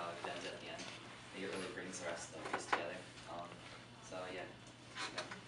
how it ends at the end. It really brings the rest of the piece together. Um, so yeah. yeah.